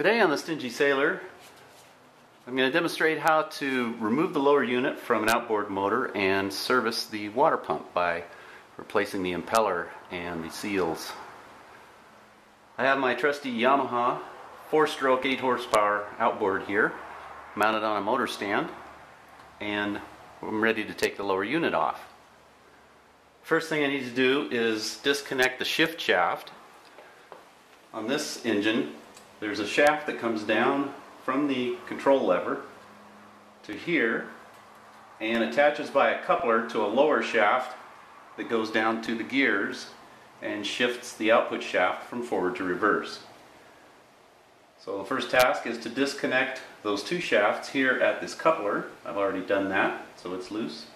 Today on the Stingy Sailor, I'm going to demonstrate how to remove the lower unit from an outboard motor and service the water pump by replacing the impeller and the seals. I have my trusty Yamaha 4-stroke 8 horsepower outboard here mounted on a motor stand and I'm ready to take the lower unit off. First thing I need to do is disconnect the shift shaft. On this engine there's a shaft that comes down from the control lever to here and attaches by a coupler to a lower shaft that goes down to the gears and shifts the output shaft from forward to reverse. So the first task is to disconnect those two shafts here at this coupler. I've already done that, so it's loose.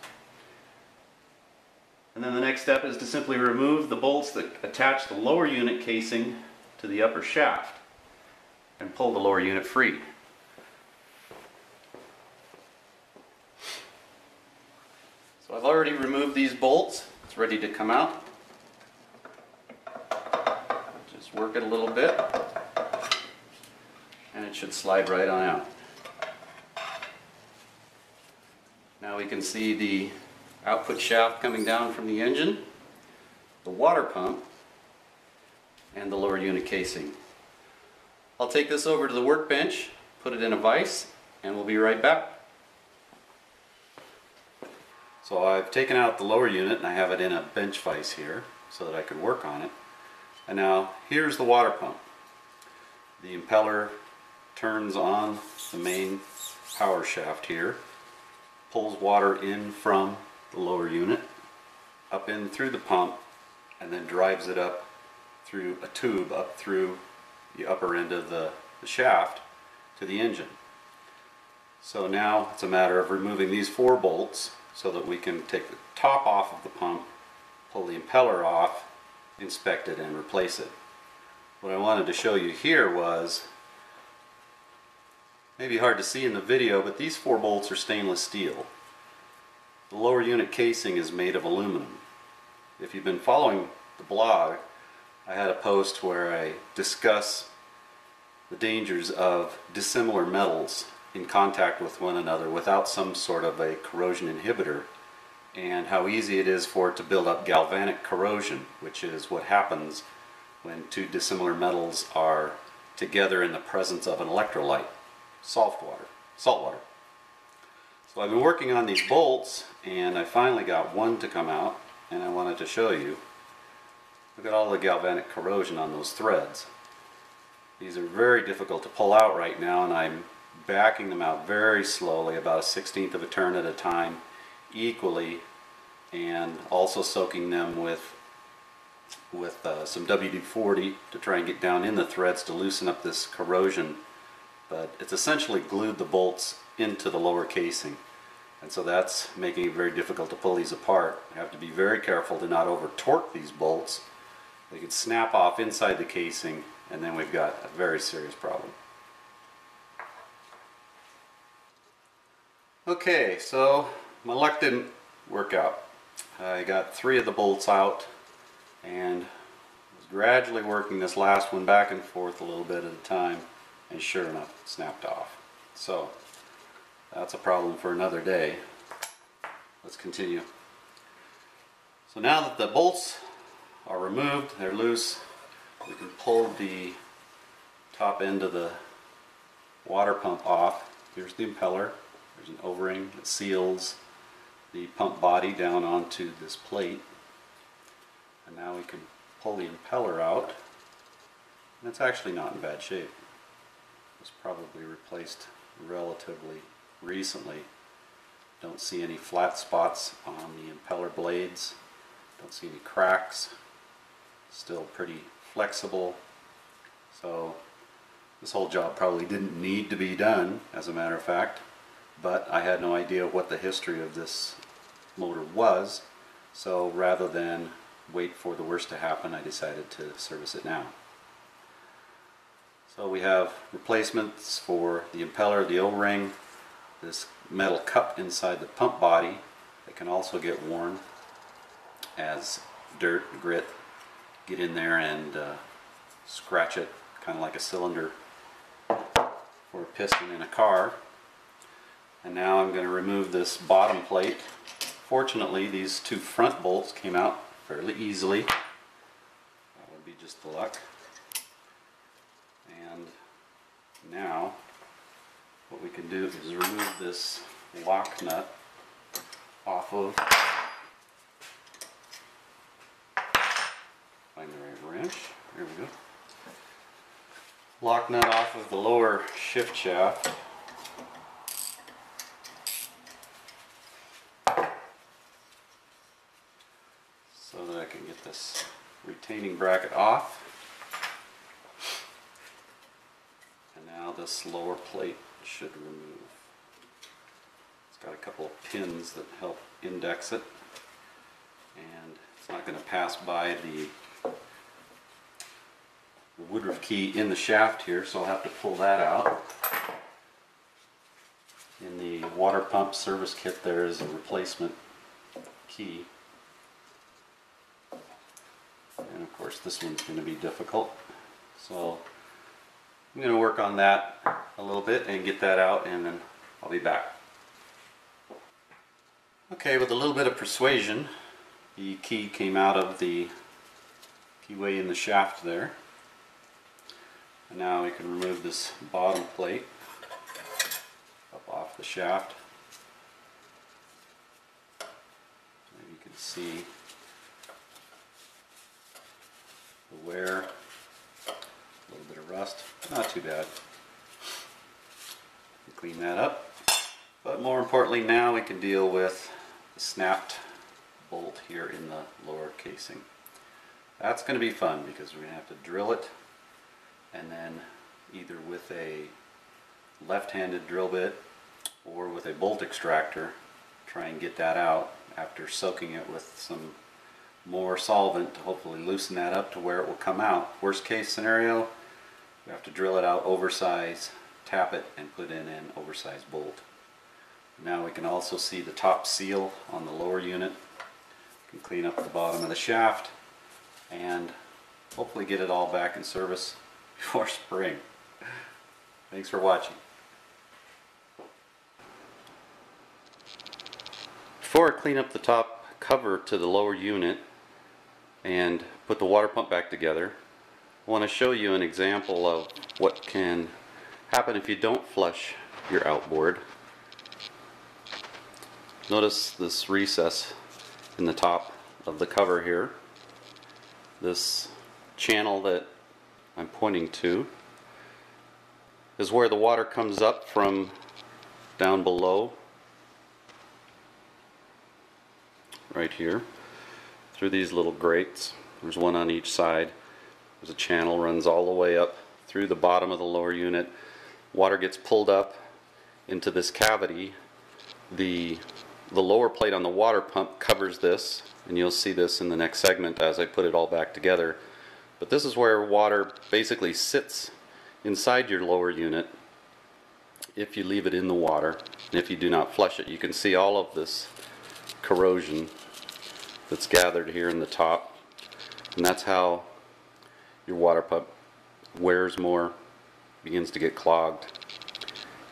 And then the next step is to simply remove the bolts that attach the lower unit casing to the upper shaft and pull the lower unit free. So I've already removed these bolts. It's ready to come out. Just work it a little bit and it should slide right on out. Now we can see the output shaft coming down from the engine, the water pump, and the lower unit casing. I'll take this over to the workbench, put it in a vise, and we'll be right back. So I've taken out the lower unit and I have it in a bench vise here so that I can work on it. And now here's the water pump. The impeller turns on the main power shaft here, pulls water in from the lower unit, up in through the pump, and then drives it up through a tube up through the upper end of the, the shaft to the engine. So now it's a matter of removing these four bolts so that we can take the top off of the pump, pull the impeller off, inspect it and replace it. What I wanted to show you here was, maybe hard to see in the video, but these four bolts are stainless steel. The lower unit casing is made of aluminum. If you've been following the blog, I had a post where I discuss the dangers of dissimilar metals in contact with one another without some sort of a corrosion inhibitor and how easy it is for it to build up galvanic corrosion, which is what happens when two dissimilar metals are together in the presence of an electrolyte, salt water, salt water. So I've been working on these bolts and I finally got one to come out and I wanted to show you Look at all the galvanic corrosion on those threads. These are very difficult to pull out right now and I'm backing them out very slowly, about a sixteenth of a turn at a time, equally, and also soaking them with with uh, some WD-40 to try and get down in the threads to loosen up this corrosion. But it's essentially glued the bolts into the lower casing. And so that's making it very difficult to pull these apart. You have to be very careful to not over torque these bolts they could snap off inside the casing and then we've got a very serious problem. Okay, so my luck didn't work out. I got three of the bolts out and was gradually working this last one back and forth a little bit at a time and sure enough snapped off. So that's a problem for another day. Let's continue. So now that the bolts are removed, they're loose. We can pull the top end of the water pump off. Here's the impeller. There's an O-ring that seals the pump body down onto this plate. And now we can pull the impeller out. And it's actually not in bad shape. It was probably replaced relatively recently. Don't see any flat spots on the impeller blades. Don't see any cracks still pretty flexible. So this whole job probably didn't need to be done, as a matter of fact, but I had no idea what the history of this motor was. So rather than wait for the worst to happen, I decided to service it now. So we have replacements for the impeller, the O-ring, this metal cup inside the pump body that can also get worn as dirt, grit, get in there and uh, scratch it kind of like a cylinder for a piston in a car. And now I'm going to remove this bottom plate. Fortunately, these two front bolts came out fairly easily. That would be just the luck. And now what we can do is remove this lock nut off of find the right wrench there we go lock nut off of the lower shift shaft so that I can get this retaining bracket off. And now this lower plate should remove. It's got a couple of pins that help index it. And it's not going to pass by the Woodruff key in the shaft here, so I'll have to pull that out. In the water pump service kit there is a replacement key. And of course this one's going to be difficult. So I'm going to work on that a little bit and get that out and then I'll be back. Okay, with a little bit of persuasion, the key came out of the keyway in the shaft there. And now we can remove this bottom plate up off the shaft. Maybe you can see the wear, a little bit of rust, not too bad. Clean that up. But more importantly now we can deal with the snapped bolt here in the lower casing. That's going to be fun because we're going to have to drill it and then either with a left-handed drill bit or with a bolt extractor try and get that out after soaking it with some more solvent to hopefully loosen that up to where it will come out. Worst case scenario, we have to drill it out oversize, tap it, and put in an oversized bolt. Now we can also see the top seal on the lower unit. We can clean up the bottom of the shaft and hopefully get it all back in service before spring. Thanks for watching. Before I clean up the top cover to the lower unit and put the water pump back together, I want to show you an example of what can happen if you don't flush your outboard. Notice this recess in the top of the cover here. This channel that I'm pointing to is where the water comes up from down below right here through these little grates. There's one on each side. There's a channel runs all the way up through the bottom of the lower unit. Water gets pulled up into this cavity. The the lower plate on the water pump covers this and you'll see this in the next segment as I put it all back together but this is where water basically sits inside your lower unit if you leave it in the water and if you do not flush it. You can see all of this corrosion that's gathered here in the top and that's how your water pump wears more, begins to get clogged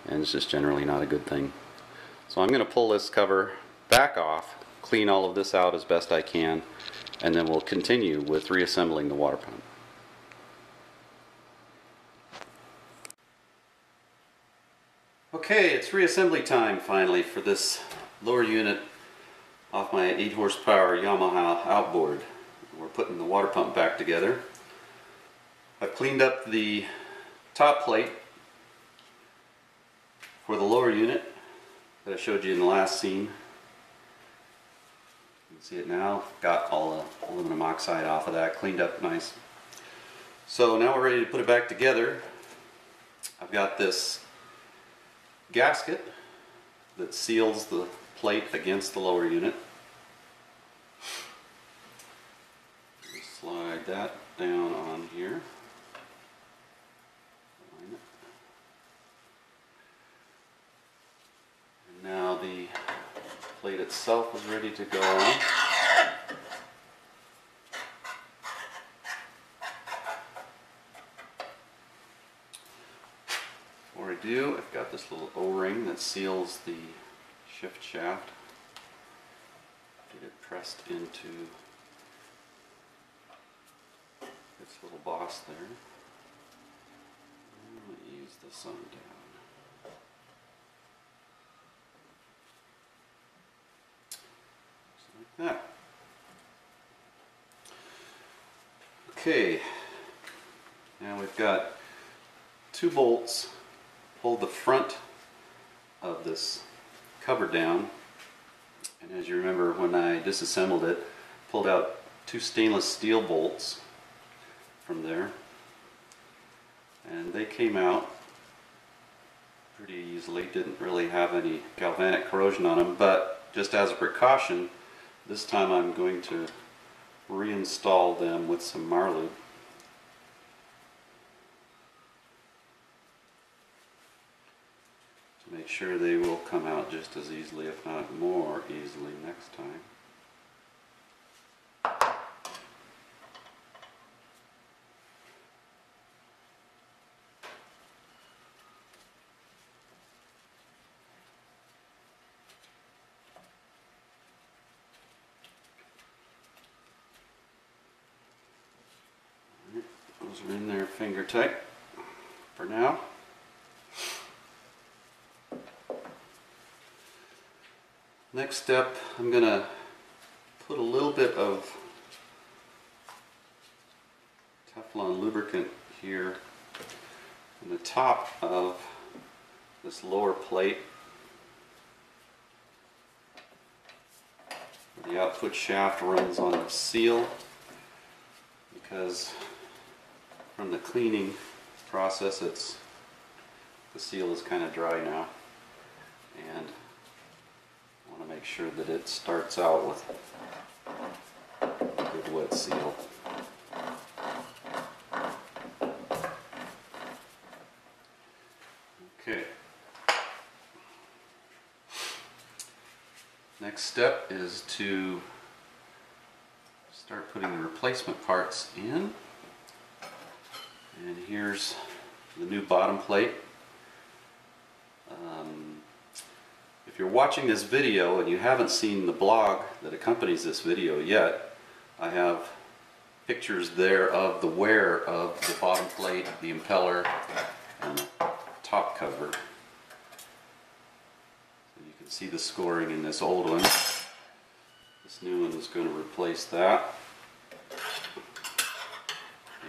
and it's just generally not a good thing. So I'm going to pull this cover back off, clean all of this out as best I can and then we'll continue with reassembling the water pump. Okay, it's reassembly time finally for this lower unit off my 8 horsepower Yamaha outboard. We're putting the water pump back together. I've cleaned up the top plate for the lower unit that I showed you in the last scene see it now. Got all the aluminum oxide off of that, cleaned up nice. So now we're ready to put it back together. I've got this gasket that seals the plate against the lower unit. Slide that down on here. And now the plate itself is ready to go. Before I do, I've got this little O-ring that seals the shift shaft. Get it pressed into its little boss there. I'm going to ease this on down. Just. Okay, now we've got two bolts hold the front of this cover down. And as you remember when I disassembled it, pulled out two stainless steel bolts from there. And they came out pretty easily, didn't really have any galvanic corrosion on them, but just as a precaution, this time I'm going to reinstall them with some Marlube. To make sure they will come out just as easily, if not more easily next time. Those are in there finger tight for now. Next step, I'm going to put a little bit of Teflon lubricant here on the top of this lower plate the output shaft runs on the seal because from the cleaning process it's the seal is kind of dry now and I want to make sure that it starts out with a good wet seal. Okay. Next step is to start putting the replacement parts in. And here's the new bottom plate. Um, if you're watching this video and you haven't seen the blog that accompanies this video yet, I have pictures there of the wear of the bottom plate, the impeller, and the top cover. So you can see the scoring in this old one. This new one is going to replace that.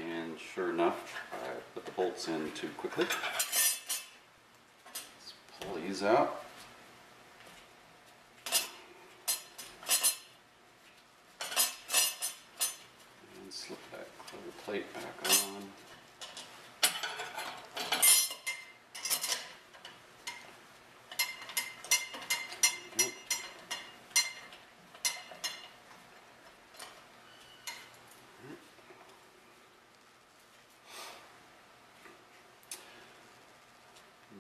And sure enough, bolts in too quickly. Let's pull these out. And slip that clear plate back on. Yep.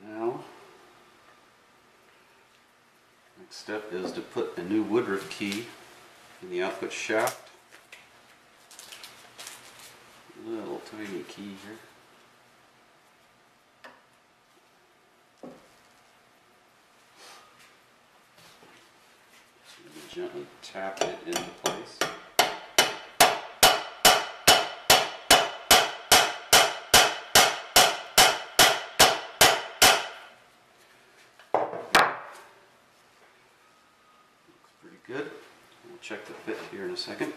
Now, next step is to put a new Woodruff key in the output shaft. Little tiny key here. Gently tap it into good. We'll check the fit here in a second.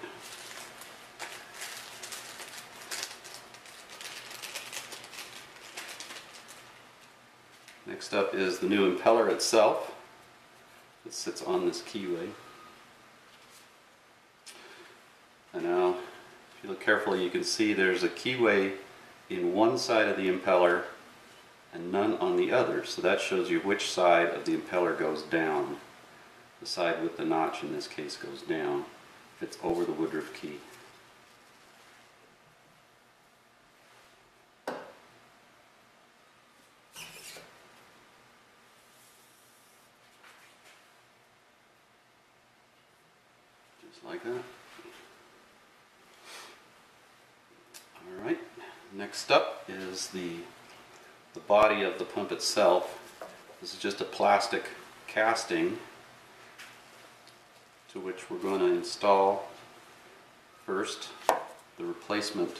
Next up is the new impeller itself. It sits on this keyway. And now, if you look carefully, you can see there's a keyway in one side of the impeller and none on the other. So that shows you which side of the impeller goes down. The side with the notch in this case goes down. Fits over the Woodruff key. Just like that. All right, next up is the, the body of the pump itself. This is just a plastic casting to which we're going to install first the replacement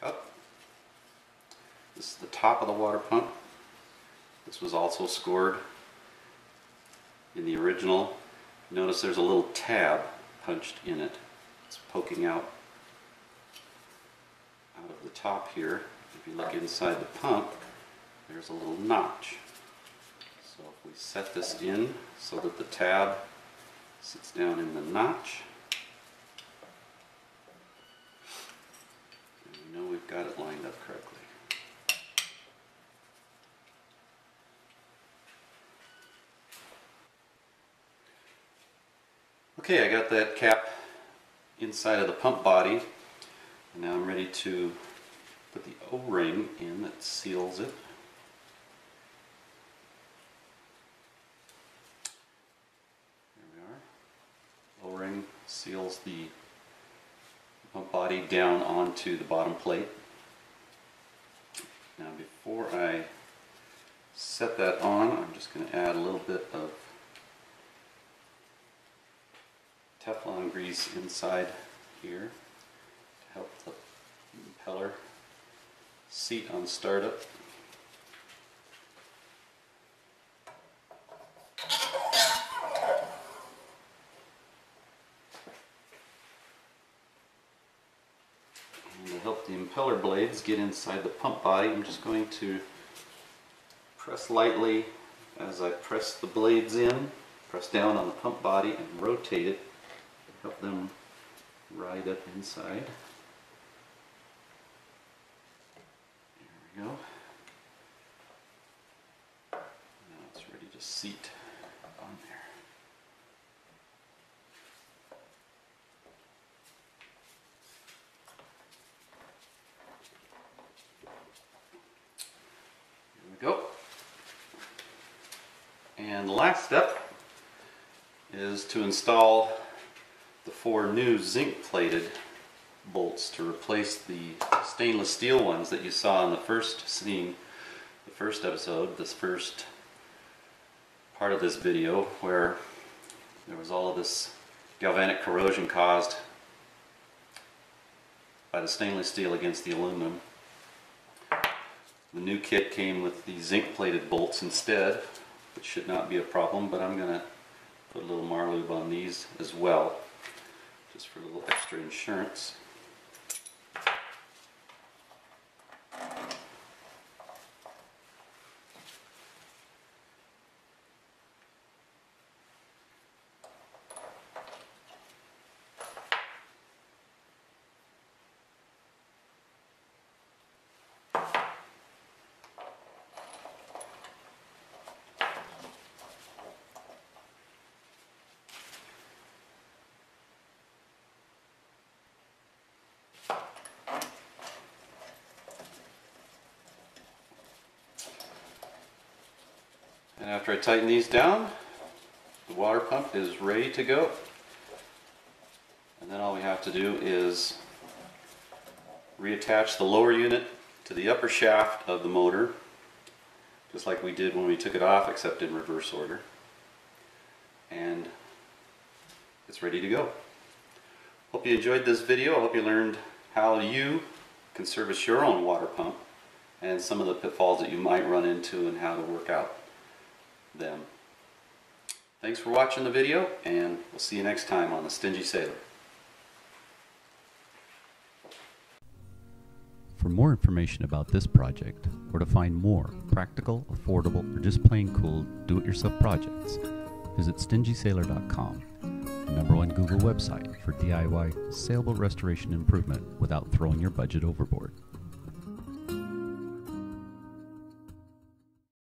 cup. This is the top of the water pump. This was also scored in the original. Notice there's a little tab punched in it. It's poking out out of the top here. If you look inside the pump, there's a little notch. Set this in so that the tab sits down in the notch, And we know we've got it lined up correctly. Okay, I got that cap inside of the pump body. And now I'm ready to put the O-ring in that seals it. There we are. O-ring seals the body down onto the bottom plate. Now before I set that on, I'm just going to add a little bit of Teflon grease inside here to help the impeller seat on startup. And the blades get inside the pump body, I'm just going to press lightly as I press the blades in, press down on the pump body and rotate it help them ride up inside. There we go. Now it's ready to seat on there. Here we go. And the last step is to install the four new zinc plated bolts to replace the stainless steel ones that you saw in the first scene, the first episode, this first part of this video where there was all of this galvanic corrosion caused by the stainless steel against the aluminum. The new kit came with the zinc plated bolts instead, which should not be a problem, but I'm going to put a little marlube on these as well just for a little extra insurance. And after I tighten these down, the water pump is ready to go. And then all we have to do is reattach the lower unit to the upper shaft of the motor, just like we did when we took it off, except in reverse order. And it's ready to go. Hope you enjoyed this video. I hope you learned how you can service your own water pump and some of the pitfalls that you might run into and how to work out them. Thanks for watching the video, and we'll see you next time on The Stingy Sailor. For more information about this project, or to find more practical, affordable, or just plain cool do-it-yourself projects, visit stingysailor.com, the number one Google website for DIY sailboat restoration improvement without throwing your budget overboard.